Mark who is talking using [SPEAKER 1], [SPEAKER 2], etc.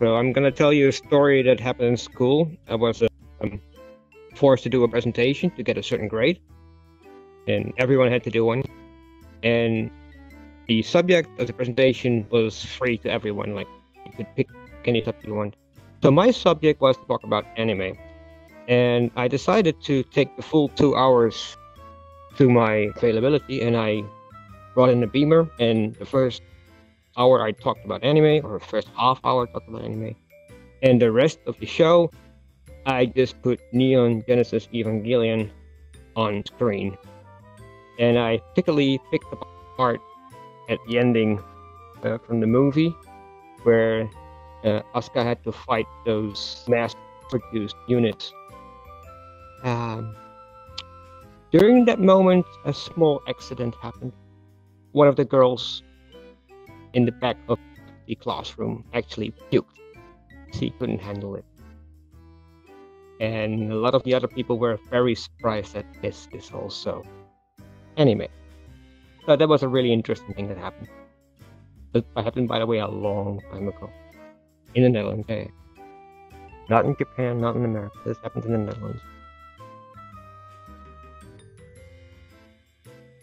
[SPEAKER 1] So I'm gonna tell you a story that happened in school. I was um, forced to do a presentation to get a certain grade, and everyone had to do one. And the subject of the presentation was free to everyone. Like you could pick any subject you want. So my subject was to talk about anime, and I decided to take the full two hours to my availability, and I brought in a beamer. And the first hour I talked about anime, or first half hour I talked about anime, and the rest of the show I just put Neon Genesis Evangelion on screen, and I particularly picked part at the ending uh, from the movie where uh, Asuka had to fight those mass-produced units. Um, during that moment, a small accident happened. One of the girls in the back of the classroom actually puked. She couldn't handle it. And a lot of the other people were very surprised at this is also Anyway, So that was a really interesting thing that happened. That happened, by the way, a long time ago. In the Netherlands? Not in Japan, not in America. This happened in the Netherlands.